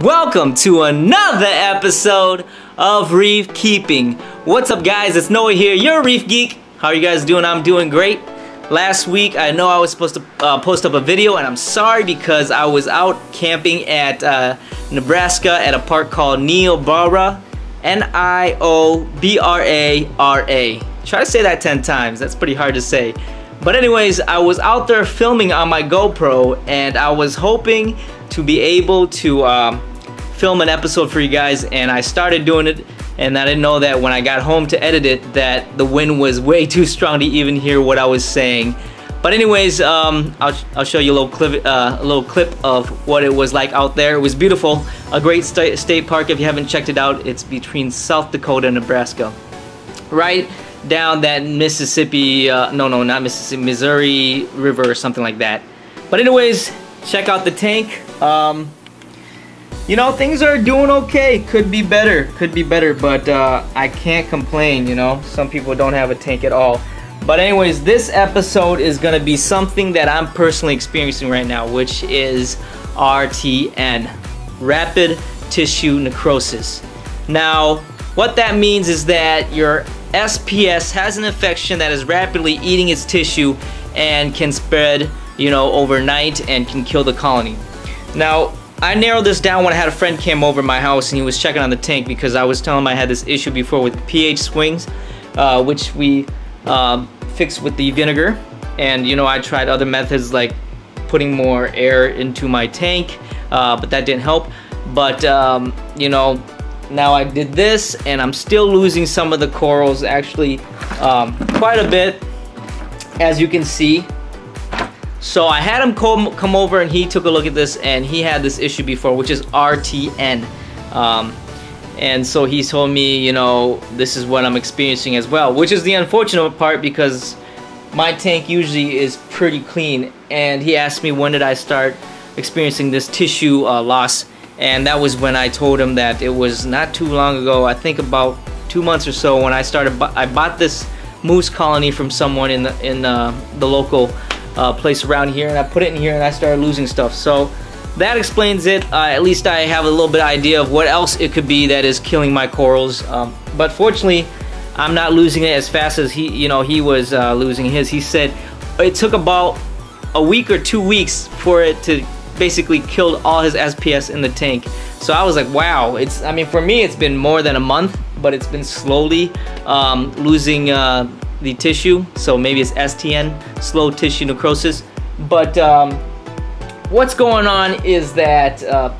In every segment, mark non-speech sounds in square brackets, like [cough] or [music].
Welcome to another episode of Reef Keeping. What's up guys, it's Noah here, your Reef Geek. How are you guys doing? I'm doing great. Last week, I know I was supposed to uh, post up a video and I'm sorry because I was out camping at uh, Nebraska at a park called Niobrara. N-I-O-B-R-A-R-A. Try to say that 10 times, that's pretty hard to say. But anyways, I was out there filming on my GoPro and I was hoping to be able to um, film an episode for you guys and I started doing it and I didn't know that when I got home to edit it that the wind was way [laughs] too strong to even hear what I was saying. But anyways, um, I'll, I'll show you a little clip, uh, a little clip of what it was like out there. It was beautiful, a great st state park. If you haven't checked it out, it's between South Dakota and Nebraska. Right down that Mississippi, uh, no, no, not Mississippi, Missouri River or something like that. But anyways, check out the tank. Um, you know, things are doing okay. Could be better, could be better, but uh, I can't complain, you know. Some people don't have a tank at all. But anyways, this episode is going to be something that I'm personally experiencing right now, which is RTN, Rapid Tissue Necrosis. Now, what that means is that your SPS has an infection that is rapidly eating its tissue and can spread, you know, overnight and can kill the colony. Now, I narrowed this down when I had a friend came over my house and he was checking on the tank because I was telling him I had this issue before with pH swings, uh, which we um, fixed with the vinegar. And you know, I tried other methods like putting more air into my tank, uh, but that didn't help. But um, you know, now I did this and I'm still losing some of the corals actually um, quite a bit as you can see so I had him come, come over and he took a look at this and he had this issue before which is RTN um, and so he told me you know this is what I'm experiencing as well which is the unfortunate part because my tank usually is pretty clean. And he asked me when did I start experiencing this tissue uh, loss? And that was when I told him that it was not too long ago I think about two months or so when I started I bought this moose colony from someone in the in uh, the local uh, place around here and I put it in here and I started losing stuff. So that explains it. Uh, at least I have a little bit of idea of what else it could be that is killing my corals. Um, but fortunately I'm not losing it as fast as he you know he was uh, losing his. He said it took about a week or two weeks for it to basically killed all his SPS in the tank. So I was like, wow, it's, I mean, for me, it's been more than a month, but it's been slowly um, losing uh, the tissue. So maybe it's STN, slow tissue necrosis. But um, what's going on is that uh,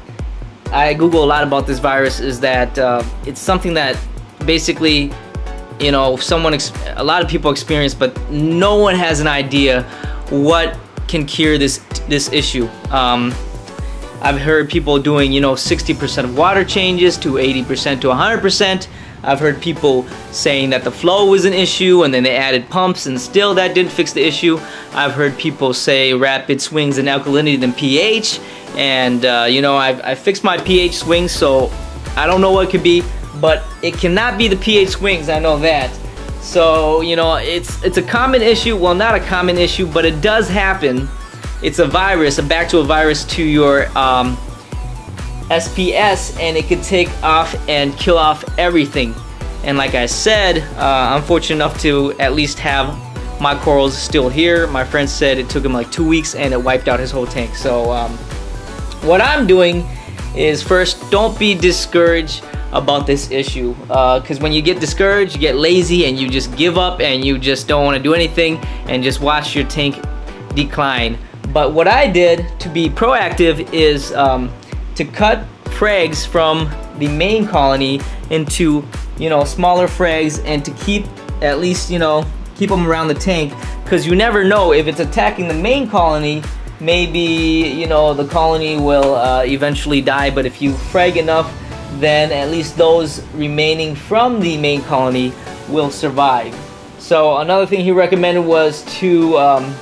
I Google a lot about this virus is that uh, it's something that basically, you know, someone, a lot of people experience, but no one has an idea what can cure this this issue. Um, I've heard people doing, you know, 60% water changes to 80% to 100%. I've heard people saying that the flow was an issue and then they added pumps and still that didn't fix the issue. I've heard people say rapid swings in alkalinity than pH and uh, you know I've, I've fixed my pH swings so I don't know what it could be but it cannot be the pH swings I know that so, you know, it's it's a common issue. Well, not a common issue, but it does happen. It's a virus, a bacterial virus to your um, SPS, and it could take off and kill off everything. And like I said, uh, I'm fortunate enough to at least have my corals still here. My friend said it took him like two weeks and it wiped out his whole tank. So um, what I'm doing is first, don't be discouraged about this issue because uh, when you get discouraged you get lazy and you just give up and you just don't want to do anything and just watch your tank decline but what I did to be proactive is um, to cut frags from the main colony into you know smaller frags and to keep at least you know keep them around the tank because you never know if it's attacking the main colony maybe you know the colony will uh, eventually die but if you frag enough then at least those remaining from the main colony will survive. So another thing he recommended was to um,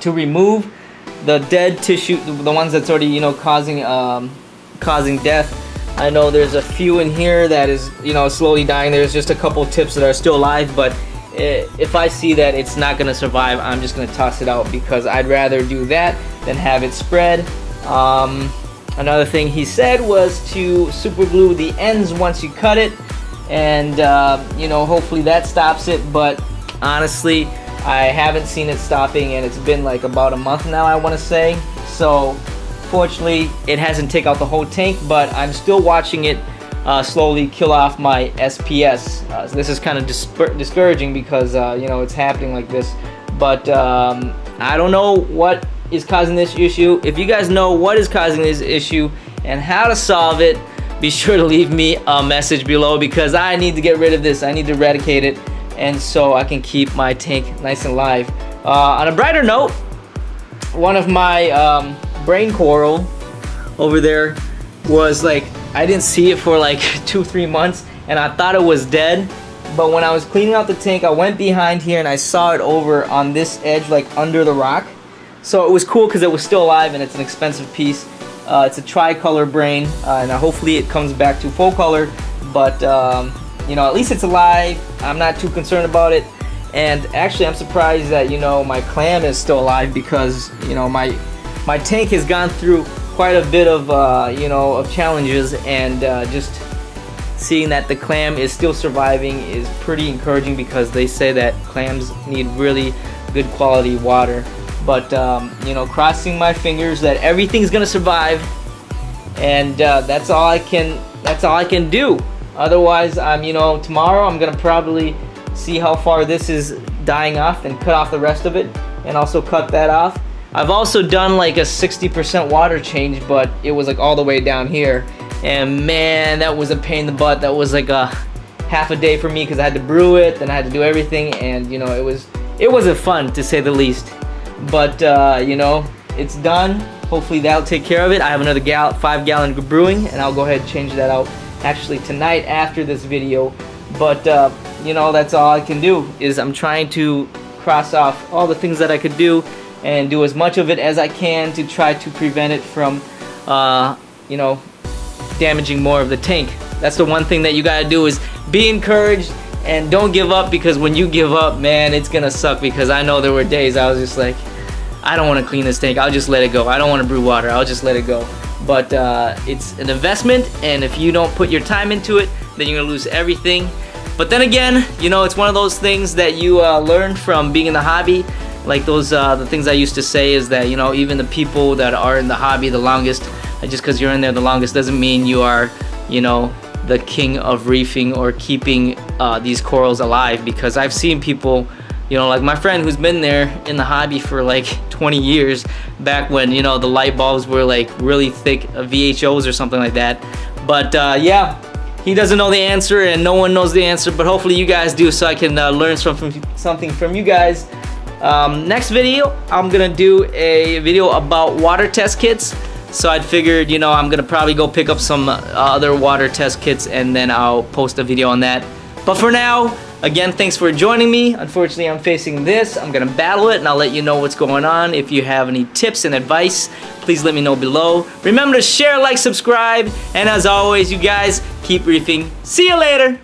to remove the dead tissue, the ones that's already you know causing um, causing death. I know there's a few in here that is you know slowly dying. There's just a couple tips that are still alive, but if I see that it's not gonna survive, I'm just gonna toss it out because I'd rather do that than have it spread. Um, Another thing he said was to super glue the ends once you cut it and uh, you know hopefully that stops it but honestly I haven't seen it stopping and it's been like about a month now I want to say. So fortunately it hasn't taken out the whole tank but I'm still watching it uh, slowly kill off my SPS uh, so this is kind of dis discouraging because uh, you know it's happening like this. But um, I don't know what is causing this issue. If you guys know what is causing this issue and how to solve it be sure to leave me a message below because I need to get rid of this. I need to eradicate it and so I can keep my tank nice and live. Uh, on a brighter note, one of my um, brain coral over there was like, I didn't see it for like [laughs] two, three months and I thought it was dead. But when I was cleaning out the tank, I went behind here and I saw it over on this edge, like under the rock. So it was cool because it was still alive and it's an expensive piece. Uh, it's a tricolor brain uh, and hopefully it comes back to full color. But um, you know, at least it's alive. I'm not too concerned about it. And actually, I'm surprised that, you know, my clam is still alive because, you know, my my tank has gone through quite a bit of, uh, you know, of challenges and uh, just seeing that the clam is still surviving is pretty encouraging because they say that clams need really good quality water. But, um, you know, crossing my fingers that everything's going to survive and uh, that's all I can, that's all I can do. Otherwise, um, you know, tomorrow I'm gonna probably see how far this is dying off and cut off the rest of it and also cut that off. I've also done like a 60% water change, but it was like all the way down here. And man, that was a pain in the butt. That was like a half a day for me because I had to brew it, then I had to do everything, and you know, it was it wasn't fun to say the least. But uh, you know, it's done. Hopefully that'll take care of it. I have another gal five gallon brewing, and I'll go ahead and change that out actually tonight after this video. But, uh, you know, that's all I can do is I'm trying to cross off all the things that I could do and do as much of it as I can to try to prevent it from, uh, you know, damaging more of the tank. That's the one thing that you gotta do is be encouraged and don't give up because when you give up, man, it's gonna suck because I know there were days I was just like, I don't wanna clean this tank, I'll just let it go. I don't wanna brew water, I'll just let it go but uh, it's an investment and if you don't put your time into it then you're gonna lose everything. But then again you know it's one of those things that you uh, learn from being in the hobby. Like those uh, the things I used to say is that you know even the people that are in the hobby the longest just because you're in there the longest doesn't mean you are you know the king of reefing or keeping uh, these corals alive. Because I've seen people you know like my friend who's been there in the hobby for like [laughs] 20 years back when you know the light bulbs were like really thick uh, VHOs or something like that. But uh, yeah he doesn't know the answer and no one knows the answer but hopefully you guys do so I can uh, learn from, something from you guys. Um, next video I'm gonna do a video about water test kits. So I figured you know I'm gonna probably go pick up some uh, other water test kits and then I'll post a video on that. But for now Again, thanks for joining me. Unfortunately, I'm facing this. I'm gonna battle it and I'll let you know what's going on. If you have any tips and advice, please let me know below. Remember to share, like, subscribe, and as always, you guys, keep reefing. See you later!